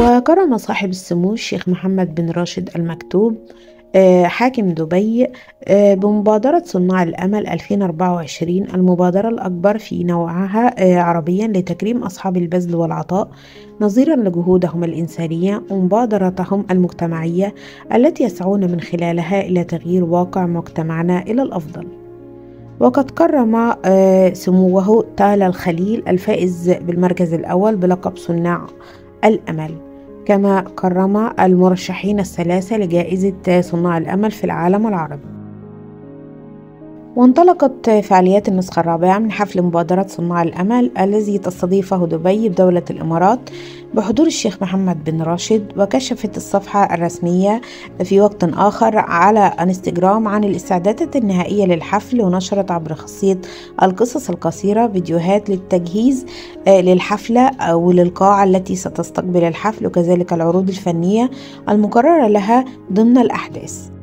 وكرم صاحب السمو الشيخ محمد بن راشد المكتوب آه، حاكم دبي آه، بمبادرة صناع الأمل 2024 المبادرة الأكبر في نوعها آه، عربيا لتكريم أصحاب البذل والعطاء نظيرا لجهودهم الإنسانية ومبادرتهم المجتمعية التي يسعون من خلالها إلى تغيير واقع مجتمعنا إلى الأفضل. وقد كرم سموه تالا الخليل الفائز بالمركز الأول بلقب صناع الأمل. كما كرم المرشحين الثلاثة لجائزة صناع الأمل في العالم العربي. وانطلقت فعاليات النسخة الرابعة من حفل مبادرة صناع الأمل الذي تستضيفه دبي بدولة الإمارات بحضور الشيخ محمد بن راشد وكشفت الصفحة الرسمية في وقت آخر على انستغرام عن الاستعدادات النهائية للحفل ونشرت عبر خاصية القصص القصيرة فيديوهات للتجهيز آه، للحفلة وللقاعة التي ستستقبل الحفل وكذلك العروض الفنية المقررة لها ضمن الأحداث.